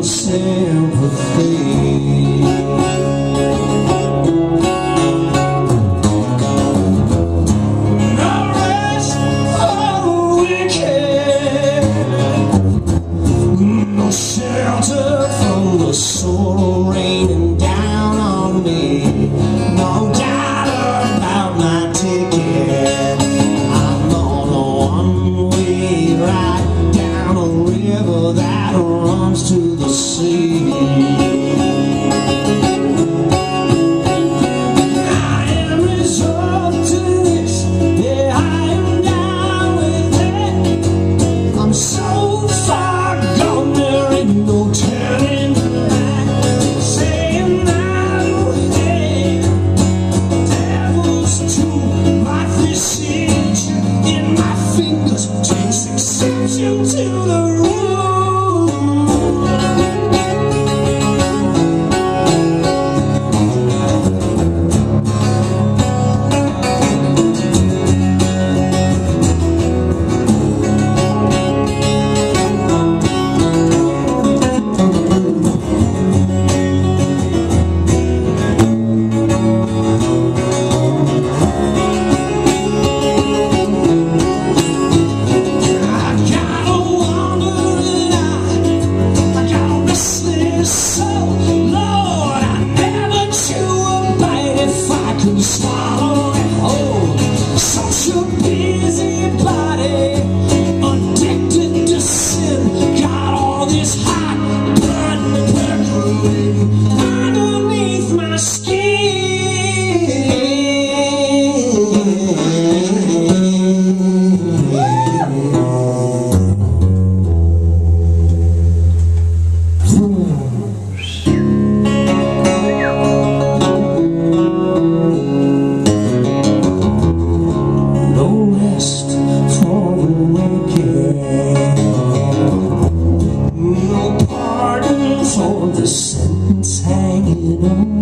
sympathy. Takes exception to the rule. Sentence hanging over